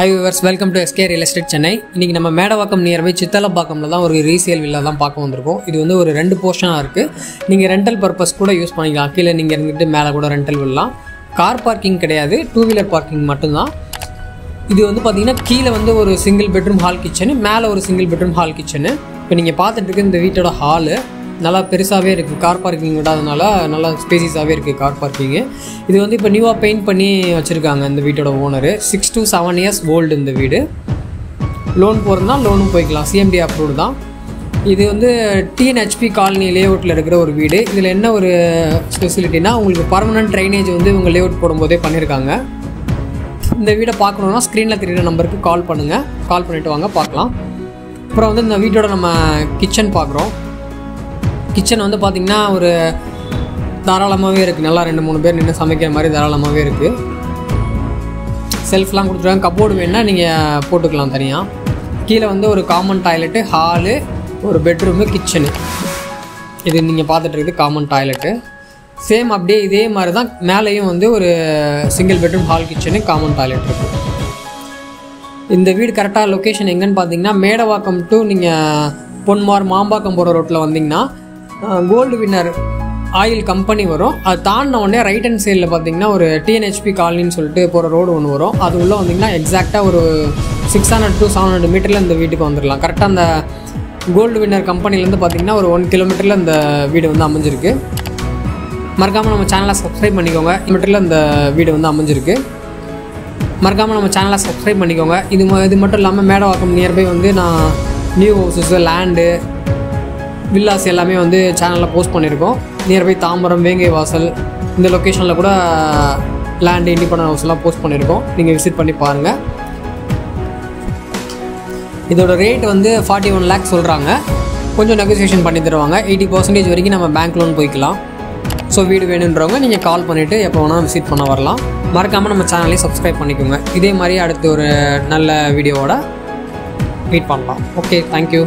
Hi viewers welcome to SK real estate Chennai இன்றைக்கி நம்ம Medavakkam nearby சித்தலப்பாக்கமில் தான் ஒரு ரீசேல் வில்லா தான் பார்க்க வந்திருக்கோம். இது வந்து ஒரு ரெண்டு போர்ஷனாக இருக்குது நீங்கள் ரெண்டல் பர்பஸ் கூட யூஸ் பண்ணிக்கலாம். கீழே நீங்கள் இருந்துட்டு மேலே கூட ரெண்டல் விடலாம். கார் பார்க்கிங் கிடையாது. டூ வீலர் பார்க்கிங் மட்டும்தான். இது வந்து பார்த்தீங்கன்னா கீழே வந்து ஒரு சிங்கிள் பெட்ரூம் ஹால் கிச்சனு மேலே ஒரு சிங்கிள் பெட்ரூம் ஹால் கிச்சனு இப்போ நீங்கள் பார்த்துட்டு இருக்க இந்த வீட்டோட ஹாலு நல்லா பெருசாகவே இருக்குது கார் பார்க்கிங் விடாதனால நல்லா ஸ்பேசிஸாகவே இருக்குது கார் பார்க்கிங்கு இது வந்து இப்போ நியூவாக பெயிண்ட் பண்ணி வச்சுருக்காங்க இந்த வீட்டோட owner six to seven years old இந்த வீடு. லோன் போகிறதுனா லோனும் போய்க்கலாம். சிஎம்டி அப்ரூவ்டு தான். இது வந்து டிஎன்ஹெச்பி காலனி லேஅவுட்டில் இருக்கிற ஒரு வீடு. இதில் என்ன ஒரு ஸ்பெசிலிட்டினா உங்களுக்கு பர்மனன்ட் ட்ரைனேஜ் வந்து இவங்க லேஅவுட் போடும்போதே பண்ணியிருக்காங்க இந்த வீடை பார்க்கணுன்னா ஸ்க்ரீனில் தெரியுற நம்பருக்கு கால் பண்ணுங்கள் கால் பண்ணிவிட்டு வாங்க பார்க்கலாம். அப்புறம் வந்து இந்த வீட்டோட நம்ம கிச்சன் பார்க்குறோம். கிச்சன் வந்து பார்த்திங்கன்னா ஒரு தாராளமாகவே இருக்குது நல்லா ரெண்டு மூணு பேர் நின்று சமைக்கிற மாதிரி தாராளமாகவே இருக்குது செல்ஃப்லாம் கொடுத்துருக்காங்க. கப்போர்டு வேணால் நீங்கள் போட்டுக்கலாம் தனியாக கீழே வந்து ஒரு காமன் டாய்லெட்டு ஹாலு ஒரு பெட்ரூமு கிச்சனு இது நீங்கள் பார்த்துட்ருக்குது காமன் டாய்லெட்டு சேம் அப்படியே இதே மாதிரி தான் மேலேயும் வந்து ஒரு single bedroom hall kitchen common toilet இருக்குது இந்த வீடு கரெக்டாக லொக்கேஷன் எங்கேன்னு பார்த்தீங்கன்னா மேடவாக்கம் டு நீங்கள் பொன்மார் மாம்பாக்கம் போகிற ரோட்டில் வந்தீங்கன்னா கோல்டு வின்னர் ஆயில் கம்பெனி வரும். அது தாண்டின உடனே ரைட் ஹேண்ட் சைடில் பார்த்தீங்கன்னா ஒரு டிஎன்ஹெச்பி காலனின்னு சொல்லிட்டு போகிற ரோடு ஒன்று வரும். அது உள்ளே வந்தீங்கன்னா எக்ஸாக்டாக ஒரு six hundred to seven hundred மீட்டரில் இந்த வீட்டுக்கு வந்துடலாம் கரெக்டாக அந்த கோல்டு வின்னர் கம்பெனிலேருந்து பார்த்தீங்கன்னா ஒரு ஒன் கிலோமீட்டரில் இந்த வீடு வந்து அமைஞ்சிருக்கு. மறக்காமல் நம்ம சேனலை சப்ஸ்கிரைப் பண்ணிக்கோங்க. மீட்டரில் இந்த வீடு வந்து அமைஞ்சிருக்கு. மறக்காமல் நம்ம சேனலை சப்ஸ்கிரைப் பண்ணிக்கோங்க. இது இது மட்டும் இல்லாமல் மேடவாக்கம் நியர்பை வந்து நான் நியூ ஹவுசஸ் லேண்டு வில்லாஸ் எல்லாமே வந்து சேனலில் போஸ்ட் பண்ணியிருக்கோம். நியர்பை தாம்பரம் வேங்கை வாசல் இந்த லொக்கேஷனில் கூட லேண்டு இண்டிபெண்டன்ட் ஹவுஸ்லாம் போஸ்ட் பண்ணியிருக்கோம். நீங்கள் விசிட் பண்ணி பாருங்கள் இதோட ரேட் வந்து ஃபார்ட்டி ஒன் லேக்ஸ் சொல்கிறாங்க கொஞ்சம் நெகோசியேஷன் பண்ணி தருவாங்க. எயிட்டி பர்சன்டேஜ் வரைக்கும் நம்ம பேங்க் லோன் போய்க்கலாம். ஸோ வீடு வேணுன்றவங்க நீங்கள் கால் பண்ணிவிட்டு எப்போ வேணால் விசிட் பண்ண வரலாம். மறக்காமல் நம்ம சேனலையும் சப்ஸ்கிரைப் பண்ணிக்கோங்க. இதே மாதிரி அடுத்து ஒரு நல்ல வீடியோவோட மீட் பண்ணலாம். Okay thank you